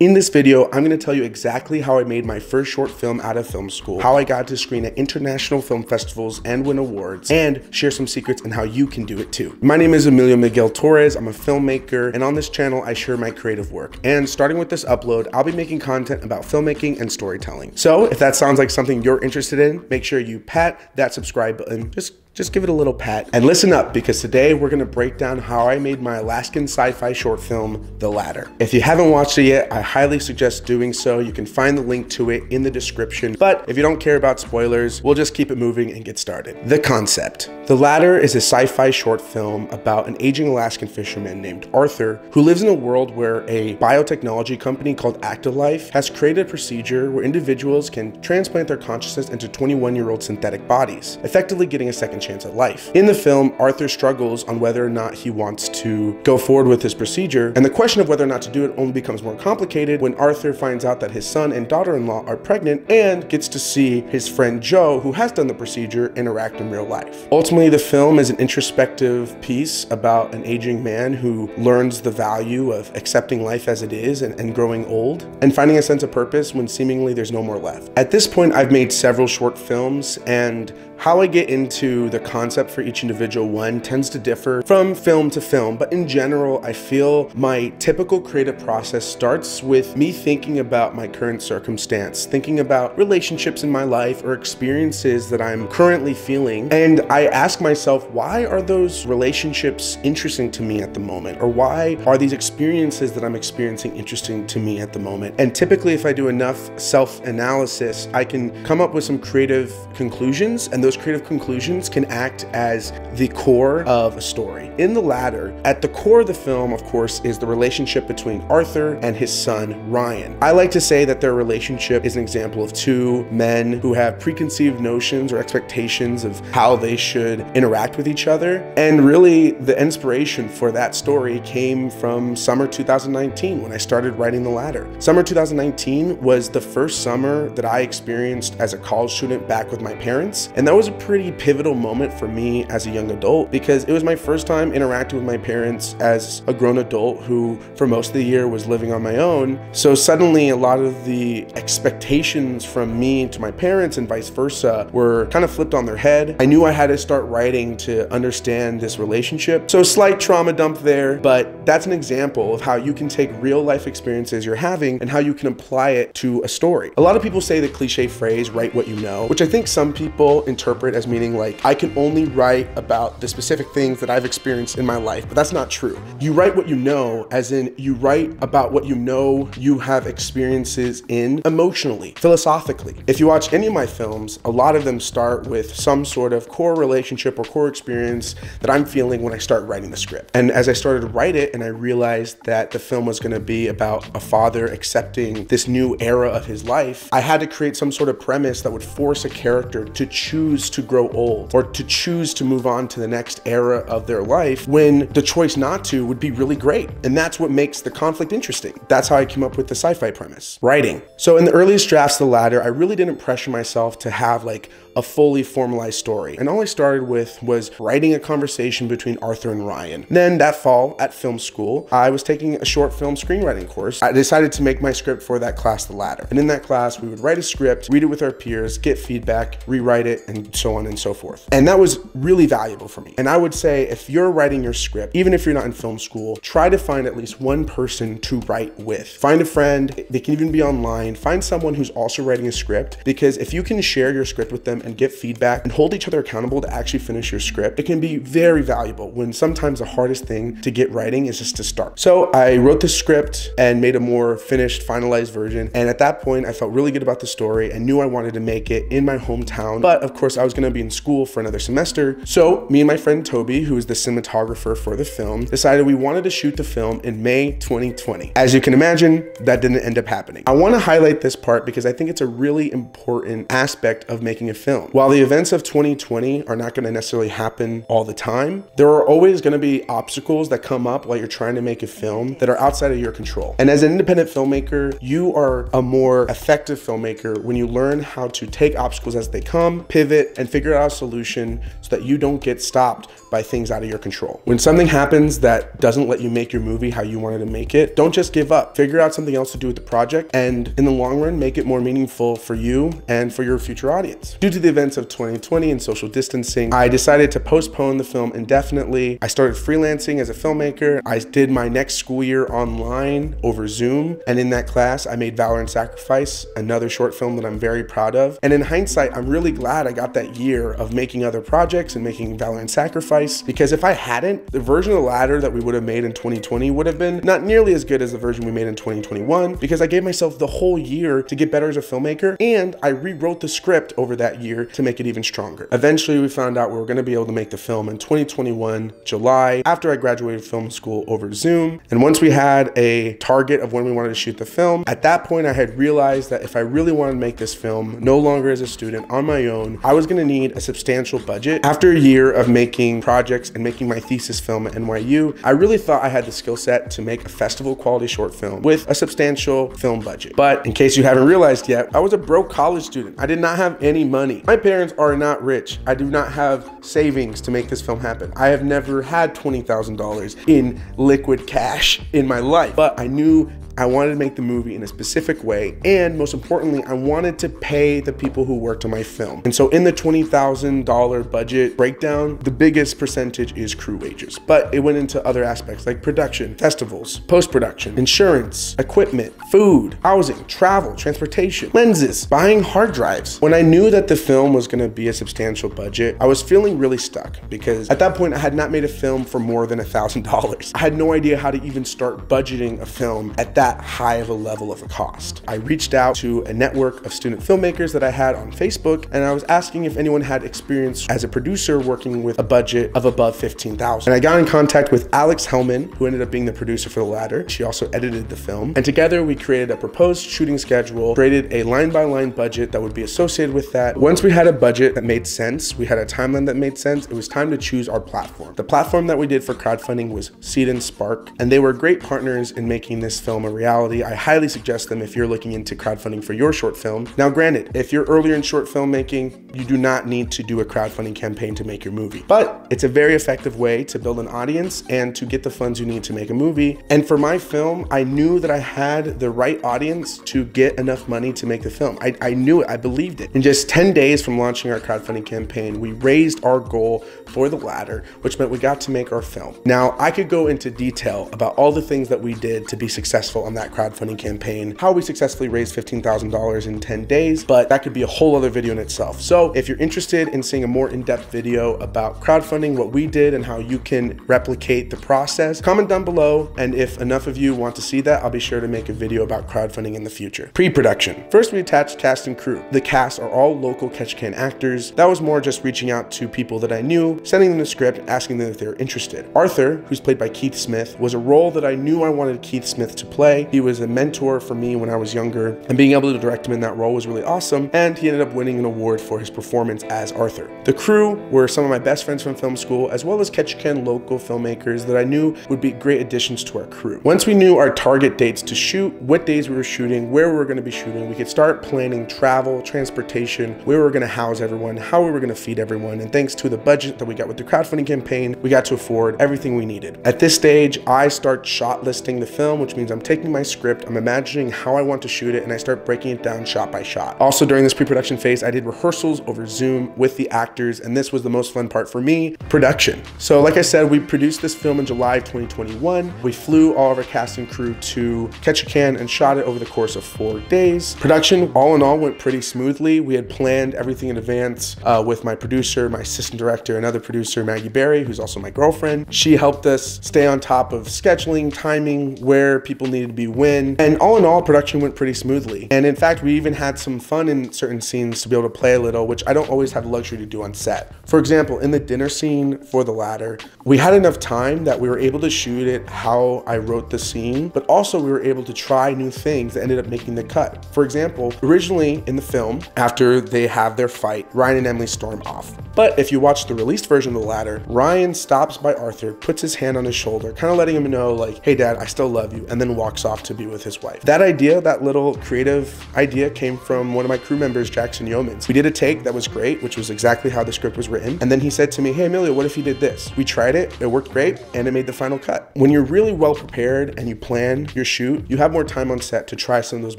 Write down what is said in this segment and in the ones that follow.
In this video, I'm gonna tell you exactly how I made my first short film out of film school, how I got to screen at international film festivals and win awards, and share some secrets on how you can do it too. My name is Emilio Miguel Torres, I'm a filmmaker, and on this channel, I share my creative work. And starting with this upload, I'll be making content about filmmaking and storytelling. So if that sounds like something you're interested in, make sure you pat that subscribe button. Just just give it a little pat. And listen up because today we're gonna break down how I made my Alaskan sci-fi short film, The Ladder. If you haven't watched it yet, I highly suggest doing so. You can find the link to it in the description. But if you don't care about spoilers, we'll just keep it moving and get started. The concept. The Ladder is a sci-fi short film about an aging Alaskan fisherman named Arthur who lives in a world where a biotechnology company called Actolife has created a procedure where individuals can transplant their consciousness into 21-year-old synthetic bodies, effectively getting a second chance at life. In the film, Arthur struggles on whether or not he wants to go forward with his procedure, and the question of whether or not to do it only becomes more complicated when Arthur finds out that his son and daughter-in-law are pregnant and gets to see his friend Joe, who has done the procedure, interact in real life. Ultimately, the film is an introspective piece about an aging man who learns the value of accepting life as it is and, and growing old, and finding a sense of purpose when seemingly there's no more left. At this point, I've made several short films, and how I get into the concept for each individual one tends to differ from film to film, but in general, I feel my typical creative process starts with me thinking about my current circumstance, thinking about relationships in my life or experiences that I'm currently feeling, and I ask myself, why are those relationships interesting to me at the moment? Or why are these experiences that I'm experiencing interesting to me at the moment? And typically, if I do enough self analysis, I can come up with some creative conclusions, and those creative conclusions can act as the core of a story. In The Ladder, at the core of the film, of course, is the relationship between Arthur and his son, Ryan. I like to say that their relationship is an example of two men who have preconceived notions or expectations of how they should interact with each other. And really, the inspiration for that story came from summer 2019 when I started writing The Ladder. Summer 2019 was the first summer that I experienced as a college student back with my parents, and that was a pretty pivotal moment for me as a young adult because it was my first time interacting with my parents as a grown adult who, for most of the year, was living on my own. So suddenly, a lot of the expectations from me to my parents and vice versa were kind of flipped on their head. I knew I had to start writing to understand this relationship. So, slight trauma dump there, but that's an example of how you can take real life experiences you're having and how you can apply it to a story. A lot of people say the cliche phrase, write what you know, which I think some people interpret as meaning like, I can only write about the specific things that I've experienced in my life, but that's not true. You write what you know, as in you write about what you know you have experiences in emotionally, philosophically. If you watch any of my films, a lot of them start with some sort of core relationship or core experience that I'm feeling when I start writing the script. And as I started to write it and I realized that the film was gonna be about a father accepting this new era of his life, I had to create some sort of premise that would force a character to choose to grow old or to choose to move on to the next era of their life when the choice not to would be really great. And that's what makes the conflict interesting. That's how I came up with the sci-fi premise. Writing. So in the earliest drafts of The Ladder, I really didn't pressure myself to have like a fully formalized story. And all I started with was writing a conversation between Arthur and Ryan. Then that fall at film school, I was taking a short film screenwriting course. I decided to make my script for that class, The Ladder. And in that class, we would write a script, read it with our peers, get feedback, rewrite it, and so on and so forth. And that was really valuable for me. And I would say if you're writing your script, even if you're not in film school, try to find at least one person to write with. Find a friend, they can even be online. Find someone who's also writing a script because if you can share your script with them and get feedback and hold each other accountable to actually finish your script, it can be very valuable when sometimes the hardest thing to get writing is just to start. So I wrote the script and made a more finished, finalized version. And at that point, I felt really good about the story and knew I wanted to make it in my hometown. But of course, I was gonna be in school for another semester. So me and my friend Toby, who is the cinematographer for the film, decided we wanted to shoot the film in May 2020. As you can imagine, that didn't end up happening. I wanna highlight this part because I think it's a really important aspect of making a film. While the events of 2020 are not gonna necessarily happen all the time, there are always gonna be obstacles that come up while you're trying to make a film that are outside of your control. And as an independent filmmaker, you are a more effective filmmaker when you learn how to take obstacles as they come, pivot, and figure out a solution so that you don't get stopped by things out of your control. When something happens that doesn't let you make your movie how you wanted to make it, don't just give up. Figure out something else to do with the project and in the long run, make it more meaningful for you and for your future audience. Due to the events of 2020 and social distancing, I decided to postpone the film indefinitely. I started freelancing as a filmmaker. I did my next school year online over Zoom. And in that class, I made Valor and Sacrifice, another short film that I'm very proud of. And in hindsight, I'm really glad I got that year of making other projects and making Valor and Sacrifice because if I hadn't, the version of the ladder that we would have made in 2020 would have been not nearly as good as the version we made in 2021 because I gave myself the whole year to get better as a filmmaker and I rewrote the script over that year to make it even stronger. Eventually, we found out we were going to be able to make the film in 2021, July, after I graduated film school over Zoom. And once we had a target of when we wanted to shoot the film, at that point, I had realized that if I really wanted to make this film, no longer as a student on my own, I was going to need a substantial budget. After a year of making projects and making my thesis film at NYU, I really thought I had the skill set to make a festival quality short film with a substantial film budget. But in case you haven't realized yet, I was a broke college student. I did not have any money. My parents are not rich. I do not have savings to make this film happen. I have never had $20,000 in liquid cash in my life, but I knew I wanted to make the movie in a specific way. And most importantly, I wanted to pay the people who worked on my film. And so in the $20,000 budget breakdown, the biggest percentage is crew wages, but it went into other aspects like production, festivals, post-production, insurance, equipment, food, housing, travel, transportation, lenses, buying hard drives. When I knew that the film was gonna be a substantial budget, I was feeling really stuck because at that point I had not made a film for more than a $1,000. I had no idea how to even start budgeting a film at that that high of a level of a cost. I reached out to a network of student filmmakers that I had on Facebook and I was asking if anyone had experience as a producer working with a budget of above 15,000. And I got in contact with Alex Hellman, who ended up being the producer for The Ladder. She also edited the film. And together we created a proposed shooting schedule, created a line by line budget that would be associated with that. Once we had a budget that made sense, we had a timeline that made sense, it was time to choose our platform. The platform that we did for crowdfunding was Seed and Spark, and they were great partners in making this film a reality. I highly suggest them if you're looking into crowdfunding for your short film. Now, granted, if you're earlier in short filmmaking, you do not need to do a crowdfunding campaign to make your movie, but it's a very effective way to build an audience and to get the funds you need to make a movie. And for my film, I knew that I had the right audience to get enough money to make the film. I, I knew it, I believed it. In just 10 days from launching our crowdfunding campaign, we raised our goal for the ladder, which meant we got to make our film. Now, I could go into detail about all the things that we did to be successful on that crowdfunding campaign, how we successfully raised $15,000 in 10 days, but that could be a whole other video in itself. So if you're interested in seeing a more in-depth video about crowdfunding, what we did and how you can replicate the process, comment down below. And if enough of you want to see that, I'll be sure to make a video about crowdfunding in the future. Pre-production. First, we attached cast and crew. The cast are all local Ketchikan actors. That was more just reaching out to people that I knew, sending them the script, asking them if they were interested. Arthur, who's played by Keith Smith, was a role that I knew I wanted Keith Smith to play. He was a mentor for me when I was younger, and being able to direct him in that role was really awesome. And he ended up winning an award for his performance as Arthur. The crew were some of my best friends from film school, as well as Ketchikan local filmmakers that I knew would be great additions to our crew. Once we knew our target dates to shoot, what days we were shooting, where we were going to be shooting, we could start planning travel, transportation, where we were going to house everyone, how we were going to feed everyone. And thanks to the budget that we got with the crowdfunding campaign, we got to afford everything we needed. At this stage, I start shot listing the film, which means I'm taking my script, I'm imagining how I want to shoot it, and I start breaking it down shot by shot. Also, during this pre-production phase, I did rehearsals over Zoom with the actors, and this was the most fun part for me, production. So like I said, we produced this film in July of 2021. We flew all of our cast and crew to Ketchikan and shot it over the course of four days. Production, all in all, went pretty smoothly. We had planned everything in advance uh, with my producer, my assistant director, another producer, Maggie Berry, who's also my girlfriend. She helped us stay on top of scheduling, timing, where people needed to be when. And all in all, production went pretty smoothly. And in fact, we even had some fun in certain scenes to be able to play a little, which I don't always have the luxury to do on set. For example, in the dinner scene for The Ladder, we had enough time that we were able to shoot it how I wrote the scene, but also we were able to try new things that ended up making the cut. For example, originally in the film, after they have their fight, Ryan and Emily storm off. But if you watch the released version of the ladder, Ryan stops by Arthur, puts his hand on his shoulder, kind of letting him know, like, hey, dad, I still love you, and then walks off to be with his wife. That idea, that little creative idea, came from one of my crew members, Jackson Yeomans. We did a take that was great, which was exactly how the script was written. And then he said to me, hey, Emilio, what if you did this? We tried it, it worked great, and it made the final cut. When you're really well prepared and you plan your shoot, you have more time on set to try some of those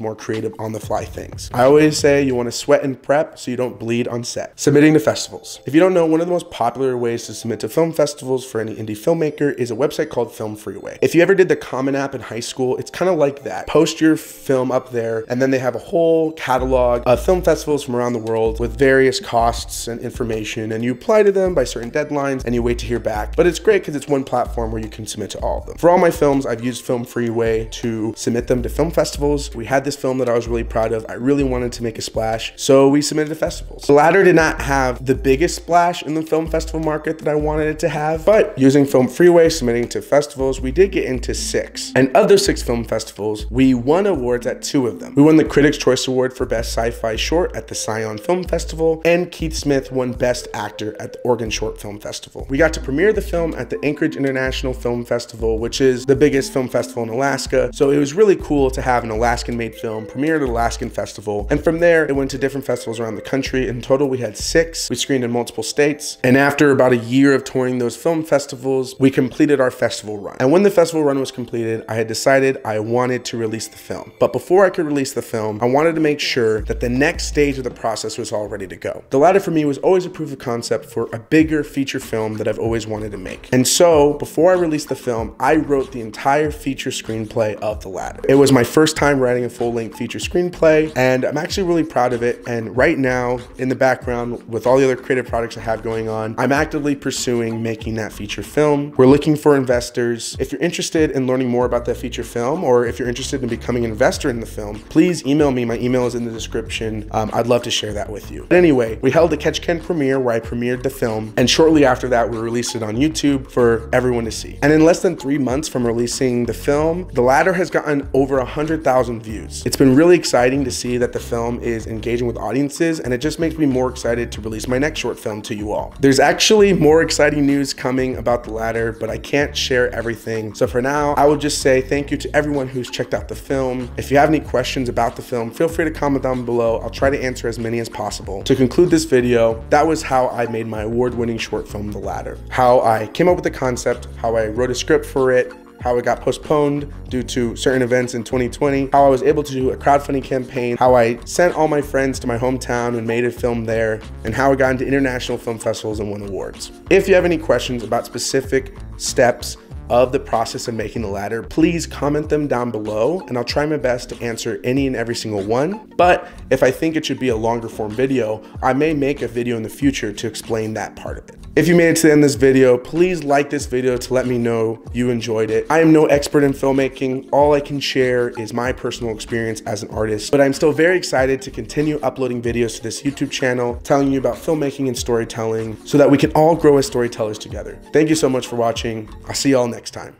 more creative on the fly things. I always say you want to sweat and prep so you don't bleed on set. Submitting to festivals. If you don't know, one of the most popular ways to submit to film festivals for any indie filmmaker is a website called Film Freeway. If you ever did the Common App in high school, it's kind of like that. Post your film up there, and then they have a whole catalog of film festivals from around the world with various costs and information, and you apply to them by certain deadlines and you wait to hear back. But it's great because it's one platform where you can submit to all of them. For all my films, I've used Film Freeway to submit them to film festivals. We had this film that I was really proud of. I really wanted to make a splash, so we submitted to festivals. The Ladder did not have the biggest splash in the film festival market that I wanted it to have, but using Film Freeway, submitting to festivals, we did get into six. And of those six film festivals, we won awards at two of them. We won the Critics' Choice Award for Best Sci-Fi Short at the Scion Film Festival, and Keith Smith won Best Actor at the Oregon Short Film Festival. We got to premiere the film at the Anchorage International Film Festival, which is the biggest film festival in Alaska. So it was really cool to have an Alaskan-made film premiere at an Alaskan festival. And from there, it went to different festivals around the country. In total, we had six. We screened in multiple states. And after about a year of touring those film festivals, we completed our festival run. And when the festival run was completed, I had decided I wanted to release the film. But before I could release the film, I wanted to make sure that the next stage of the process was all ready to go. The Ladder for me was always a proof of concept for a bigger feature film that I've always wanted to make. And so before I released the film, I wrote the entire feature screenplay of The Ladder. It was my first time writing a full length feature screenplay, and I'm actually really proud of it. And right now, in the background, with all the other creative projects I have going on, I'm actively pursuing making that feature film. We're looking for investors. If you're interested in learning more about that feature film, or if you're interested in becoming an investor in the film, please email me. My email is in the description. Um, I'd love to share that with you. But anyway, we held a Ketchikan premiere where I premiered the film, and shortly after that, we released it on YouTube for everyone to see. And in less than three months from releasing the film, The Ladder has gotten over 100,000 views. It's been really exciting to see that the film is engaging with audiences, and it just makes me more excited to release my next short film to you all. There's actually more exciting news coming about The Ladder, but I can't share everything. So for now, I will just say thank you to everyone who's checked out the film. If you have any questions about the film, feel free to comment down below. I'll try to answer as many as possible. To conclude this video, that was how I made my award-winning short film, The Ladder. How I came up with the concept, how I wrote a script for it, how it got postponed due to certain events in 2020, how I was able to do a crowdfunding campaign, how I sent all my friends to my hometown and made a film there, and how I got into international film festivals and won awards. If you have any questions about specific steps of the process of making the ladder, please comment them down below and I'll try my best to answer any and every single one. But if I think it should be a longer form video, I may make a video in the future to explain that part of it. If you made it to the end of this video, please like this video to let me know you enjoyed it. I am no expert in filmmaking. All I can share is my personal experience as an artist, but I'm still very excited to continue uploading videos to this YouTube channel, telling you about filmmaking and storytelling so that we can all grow as storytellers together. Thank you so much for watching. I'll see y'all next time.